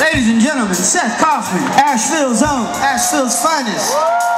Ladies and gentlemen, Seth Kaufman, Asheville's own, Asheville's finest.